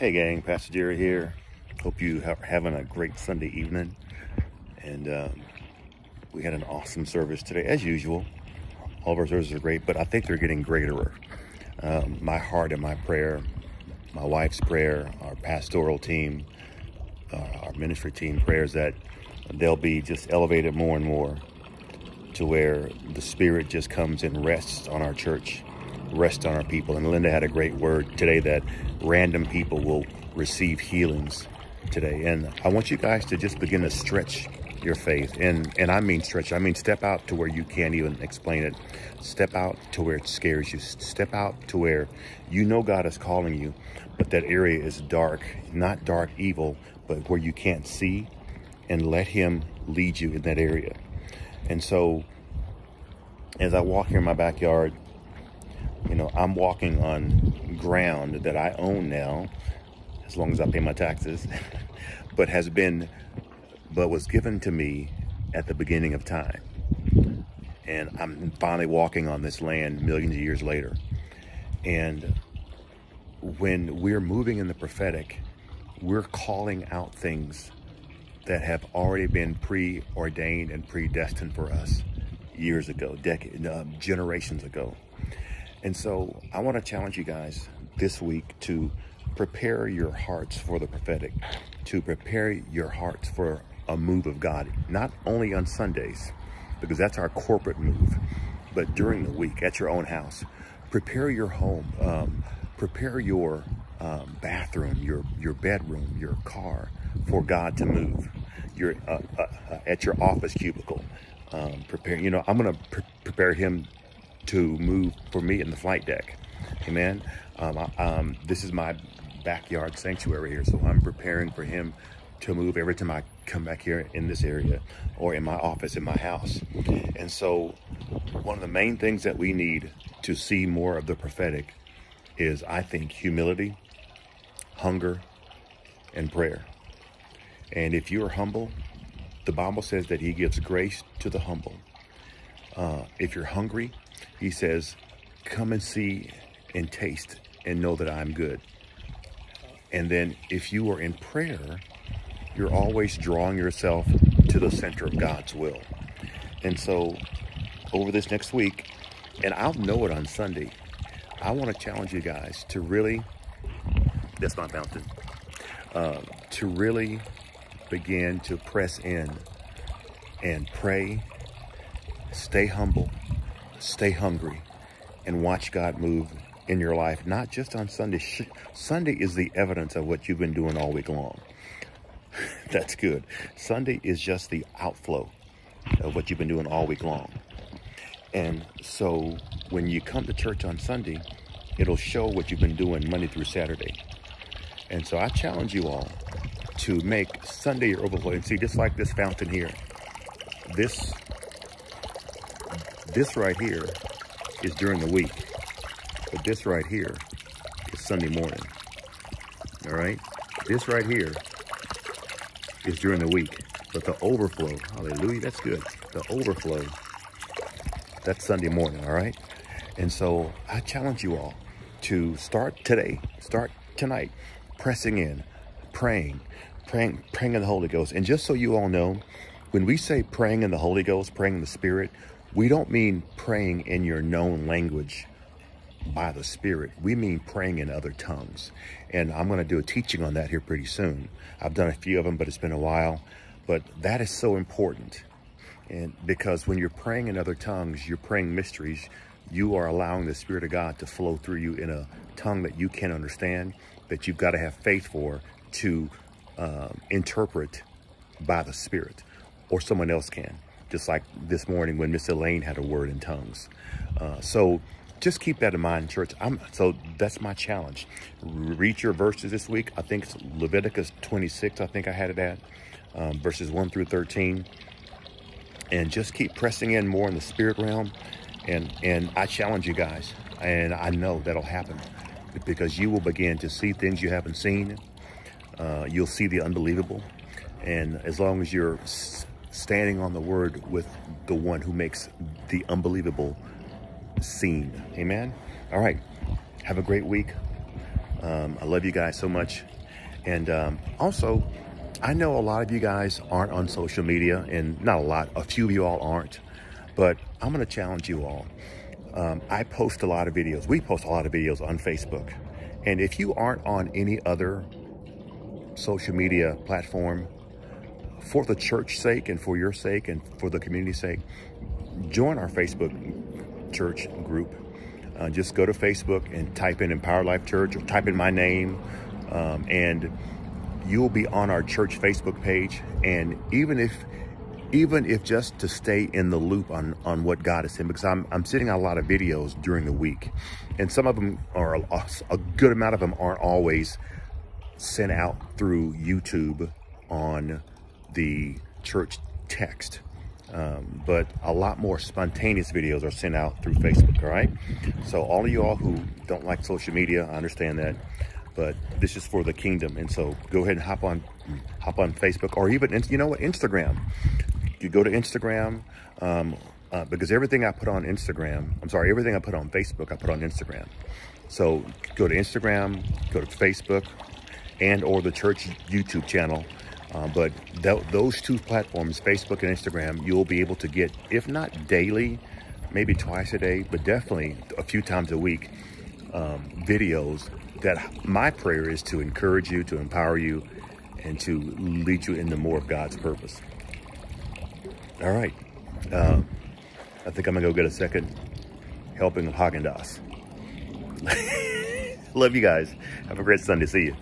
Hey gang, Pastor Jerry here. Hope you are having a great Sunday evening. And um, we had an awesome service today, as usual. All of our services are great, but I think they're getting greater. Um, my heart and my prayer, my wife's prayer, our pastoral team, uh, our ministry team prayers that they'll be just elevated more and more to where the Spirit just comes and rests on our church rest on our people. And Linda had a great word today that random people will receive healings today. And I want you guys to just begin to stretch your faith. And and I mean stretch. I mean step out to where you can't even explain it. Step out to where it scares you. Step out to where you know God is calling you, but that area is dark, not dark evil, but where you can't see and let him lead you in that area. And so as I walk here in my backyard, you know, I'm walking on ground that I own now, as long as I pay my taxes, but has been, but was given to me at the beginning of time. And I'm finally walking on this land millions of years later. And when we're moving in the prophetic, we're calling out things that have already been preordained and predestined for us years ago, decades, uh, generations ago. And so I want to challenge you guys this week to prepare your hearts for the prophetic, to prepare your hearts for a move of God, not only on Sundays, because that's our corporate move, but during the week at your own house. Prepare your home, um, prepare your um, bathroom, your, your bedroom, your car for God to move. Your, uh, uh, uh at your office cubicle, um, prepare, you know, I'm going to pre prepare him to move for me in the flight deck. Amen. Um, I, um, this is my backyard sanctuary here, so I'm preparing for him to move every time I come back here in this area or in my office, in my house. And so one of the main things that we need to see more of the prophetic is, I think, humility, hunger, and prayer. And if you are humble, the Bible says that he gives grace to the humble. Uh, if you're hungry, he says, come and see and taste and know that I'm good. And then if you are in prayer, you're always drawing yourself to the center of God's will. And so over this next week, and I'll know it on Sunday, I want to challenge you guys to really, that's my fountain, uh, to really begin to press in and pray, stay humble, stay hungry, and watch God move in your life, not just on Sunday. Sunday is the evidence of what you've been doing all week long. That's good. Sunday is just the outflow of what you've been doing all week long. And so when you come to church on Sunday, it'll show what you've been doing Monday through Saturday. And so I challenge you all to make Sunday your overflow. And see, just like this fountain here, this this right here is during the week, but this right here is Sunday morning. All right? This right here is during the week, but the overflow, hallelujah, that's good. The overflow, that's Sunday morning, all right? And so I challenge you all to start today, start tonight, pressing in, praying, praying, praying in the Holy Ghost. And just so you all know, when we say praying in the Holy Ghost, praying in the Spirit, we don't mean praying in your known language by the Spirit. We mean praying in other tongues. And I'm going to do a teaching on that here pretty soon. I've done a few of them, but it's been a while. But that is so important. And because when you're praying in other tongues, you're praying mysteries, you are allowing the Spirit of God to flow through you in a tongue that you can't understand, that you've got to have faith for to um, interpret by the Spirit, or someone else can just like this morning when Miss Elaine had a word in tongues. Uh, so just keep that in mind, church. I'm so that's my challenge. Read your verses this week. I think it's Leviticus 26. I think I had it at um, verses 1 through 13, and just keep pressing in more in the spirit realm. And and I challenge you guys, and I know that'll happen because you will begin to see things you haven't seen. Uh, you'll see the unbelievable, and as long as you're standing on the word with the one who makes the unbelievable seen. Amen. All right. Have a great week. Um, I love you guys so much. And um, also, I know a lot of you guys aren't on social media, and not a lot, a few of you all aren't, but I'm going to challenge you all. Um, I post a lot of videos. We post a lot of videos on Facebook. And if you aren't on any other social media platform, for the church sake and for your sake and for the community's sake, join our Facebook church group. Uh, just go to Facebook and type in Empowered Life Church or type in my name, um, and you'll be on our church Facebook page. And even if even if just to stay in the loop on on what God is saying, because I'm I'm sitting on a lot of videos during the week, and some of them are a, a good amount of them aren't always sent out through YouTube on the church text. Um, but a lot more spontaneous videos are sent out through Facebook, all right? So all of you all who don't like social media, I understand that, but this is for the kingdom. And so go ahead and hop on, hop on Facebook or even, you know what, Instagram. You go to Instagram, um, uh, because everything I put on Instagram, I'm sorry, everything I put on Facebook, I put on Instagram. So go to Instagram, go to Facebook, and or the church YouTube channel, uh, but th those two platforms, Facebook and Instagram, you'll be able to get, if not daily, maybe twice a day, but definitely a few times a week, um, videos that my prayer is to encourage you, to empower you, and to lead you into more of God's purpose. All right. Uh, I think I'm going to go get a second helping of Haagen-Dazs. Love you guys. Have a great Sunday. See you.